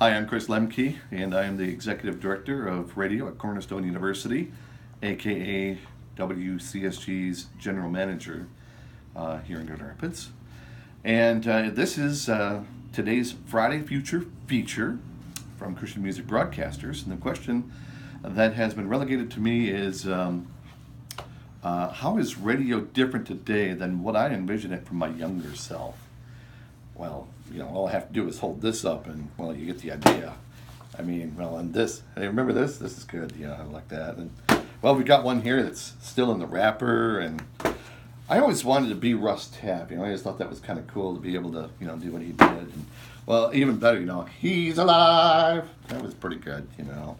Hi, I'm Chris Lemke, and I am the Executive Director of Radio at Cornerstone University, aka WCSG's General Manager uh, here in Grand Rapids. And uh, this is uh, today's Friday Future feature from Christian Music Broadcasters. And the question that has been relegated to me is um, uh, How is radio different today than what I envisioned it from my younger self? Well, you know, all I have to do is hold this up, and well, you get the idea. I mean, well, and this, hey, remember this? This is good. Yeah, I like that. And well, we got one here that's still in the wrapper, and I always wanted to be Russ Taff. You know, I just thought that was kind of cool to be able to, you know, do what he did. And well, even better, you know, he's alive. That was pretty good. You know,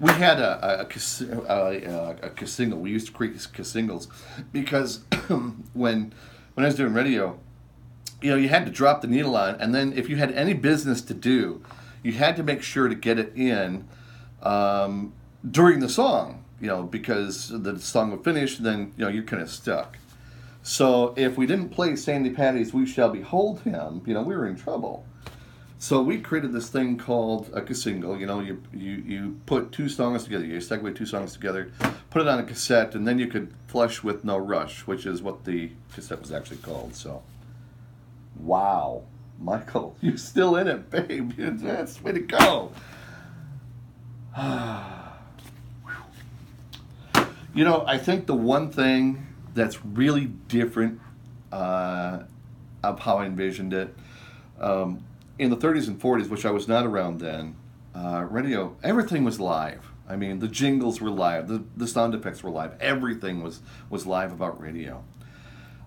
we had a a, a, a, a single. We used to create singles because when when I was doing radio you know, you had to drop the needle on, and then if you had any business to do, you had to make sure to get it in um, during the song, you know, because the song would finish, then you know you're kind of stuck. So if we didn't play Sandi Patty's "We Shall Behold Him," you know, we were in trouble. So we created this thing called a single. You know, you you you put two songs together, you segue two songs together, put it on a cassette, and then you could flush with no rush, which is what the cassette was actually called. So. Wow. Michael, you're still in it, babe. That's way to go. you know, I think the one thing that's really different uh, of how I envisioned it um, in the 30s and 40s, which I was not around then, uh, radio, everything was live. I mean, the jingles were live, the, the sound effects were live, everything was, was live about radio.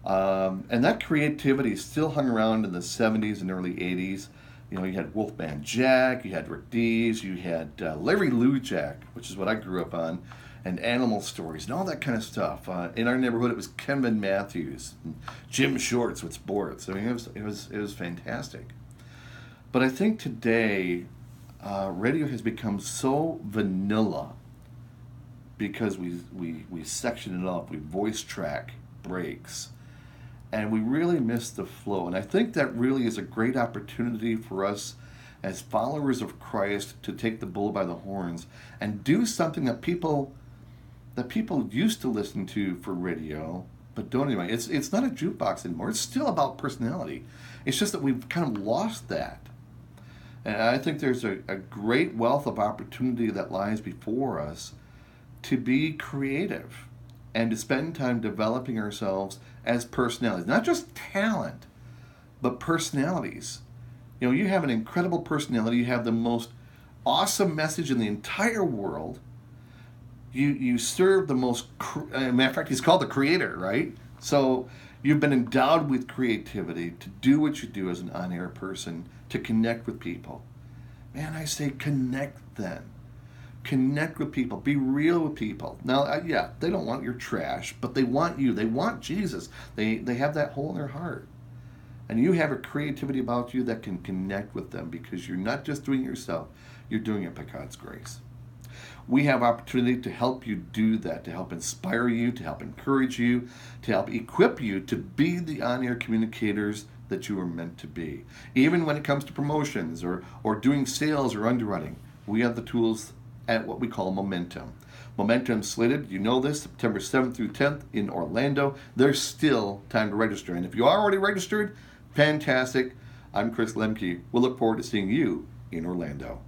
Um, and that creativity still hung around in the 70s and early 80s. You know, you had Wolfman Jack, you had Rick Dees, you had uh, Larry Lujack, which is what I grew up on, and Animal Stories and all that kind of stuff. Uh, in our neighborhood, it was Kevin Matthews, and Jim Shorts with sports. I mean, it was it was it was fantastic. But I think today, uh, radio has become so vanilla because we we we section it up, we voice track breaks and we really miss the flow. And I think that really is a great opportunity for us as followers of Christ to take the bull by the horns and do something that people that people used to listen to for radio but don't anymore. It's it's not a jukebox anymore. It's still about personality. It's just that we've kind of lost that. And I think there's a, a great wealth of opportunity that lies before us to be creative and to spend time developing ourselves as personalities, not just talent, but personalities. You know, you have an incredible personality, you have the most awesome message in the entire world. You you serve the most uh, matter of fact, he's called the creator, right? So you've been endowed with creativity to do what you do as an on-air person to connect with people. Man, I say connect then connect with people be real with people. Now yeah they don't want your trash but they want you. They want jesus. They they have that hole in their heart. And you have a creativity about you that can connect with them because you're not just doing it yourself you're doing it by god's grace. We have opportunity to help you do that to help inspire you to help encourage you to help equip you to be the on-air communicators that you are meant to be. Even when it comes to promotions or or doing sales or underwriting we have the tools at what we call Momentum. Momentum slated, you know this, September 7th through 10th in Orlando. There's still time to register. And if you are already registered, fantastic. I'm Chris Lemke. We'll look forward to seeing you in Orlando.